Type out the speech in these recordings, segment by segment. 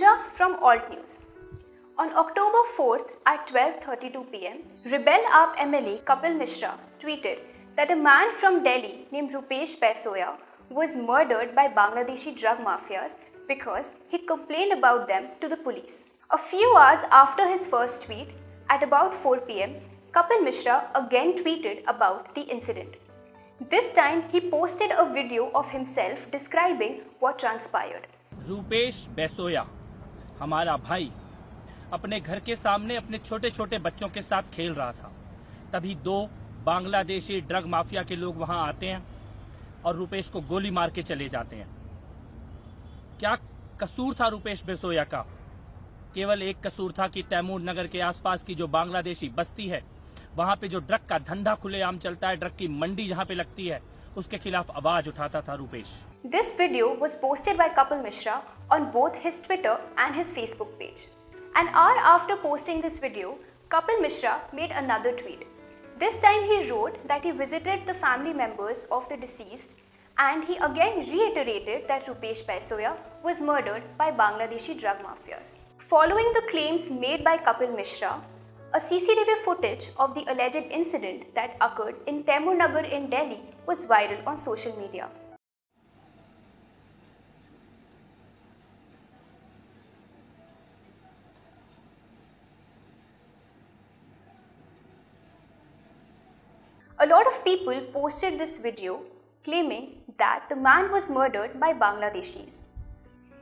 Ahuja from Alt News. On October 4th at 12:32 p.m., Rebel AAP MLA Kapil Mishra tweeted that a man from Delhi named Rupesh Baisoya was murdered by Bangladeshi drug mafias because he complained about them to the police. A few hours after his first tweet, at about 4 pm, Kapil Mishra again tweeted about the incident. This time, he posted a video of himself describing what transpired. Rupesh Baisoya हमारा भाई अपने घर के सामने अपने छोटे छोटे बच्चों के साथ खेल रहा था। तभी दो बांग्लादेशी ड्रग माफिया के लोग वहाँ आते हैं और रूपेश को गोली मार के चले जाते हैं। क्या कसूर था रूपेश बेसोया का? केवल एक कसूर था कि तैमूर नगर के आसपास की जो बांग्लादेशी बस्ती है, वहाँ पे जो ड्रग का धंधा खुलेआम चलता है, ड्रग की मंडी जहाँ पे लगती है This video was posted by Kapil Mishra on both his Twitter and his Facebook page. An hour after posting this video, Kapil Mishra made another tweet. This time he wrote that he visited the family members of the deceased and he again reiterated that Rupesh Baisoya was murdered by Bangladeshi drug mafias. Following the claims made by Kapil Mishra, a CCTV footage of the alleged incident that occurred in Taimur Nagar in Delhi was viral on social media. A lot of people posted this video claiming that the man was murdered by Bangladeshis.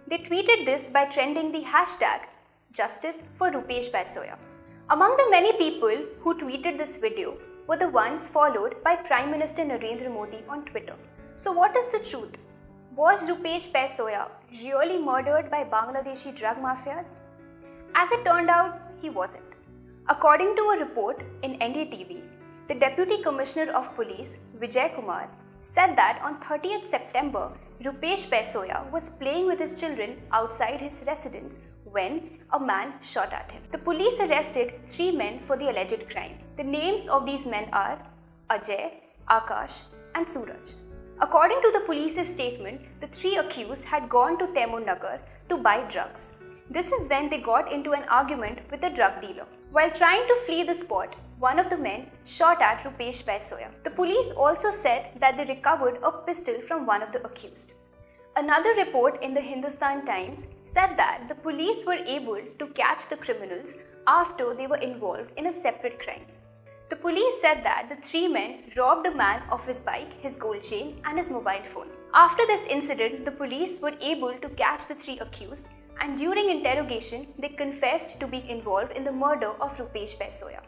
They tweeted this by trending the hashtag Justice for Rupesh Baisoya. Among the many people who tweeted this video were the ones followed by Prime Minister Narendra Modi on Twitter. So, what is the truth? Was Rupesh Baisoya really murdered by Bangladeshi drug mafias? As it turned out, he wasn't. According to a report in NDTV, the Deputy Commissioner of Police, Vijay Kumar, said that on 30th September, Rupesh Baisoya was playing with his children outside his residence when a man shot at him. The police arrested three men for the alleged crime. The names of these men are Ajay, Akash, and Suraj. According to the police's statement, the three accused had gone to Taimur Nagar to buy drugs. This is when they got into an argument with the drug dealer. While trying to flee the spot, one of the men shot at Rupesh Baisoya. The police also said that they recovered a pistol from one of the accused. Another report in the Hindustan Times said that the police were able to catch the criminals after they were involved in a separate crime. The police said that the three men robbed a man of his bike, his gold chain, and his mobile phone. After this incident, the police were able to catch the three accused, and during interrogation, they confessed to being involved in the murder of Rupesh Baisoya.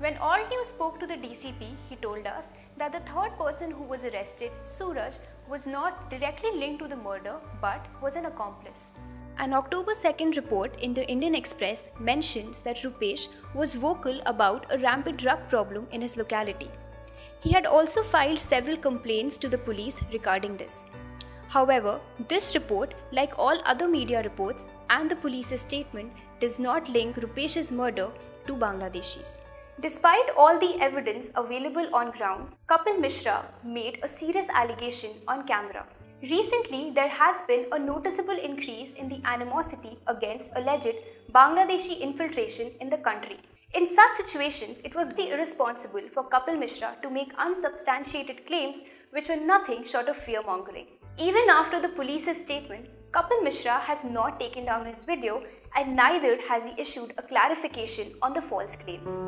When Alt News spoke to the DCP, he told us that the third person who was arrested, Suraj, was not directly linked to the murder but was an accomplice. An October 2nd report in the Indian Express mentions that Rupesh was vocal about a rampant drug problem in his locality. He had also filed several complaints to the police regarding this. However, this report, like all other media reports and the police's statement, does not link Rupesh's murder to Bangladeshis. Despite all the evidence available on ground, Kapil Mishra made a serious allegation on camera. Recently, there has been a noticeable increase in the animosity against alleged Bangladeshi infiltration in the country. In such situations, it was the irresponsible for Kapil Mishra to make unsubstantiated claims which were nothing short of fear mongering. Even after the police's statement, Kapil Mishra has not taken down his video and neither has he issued a clarification on the false claims.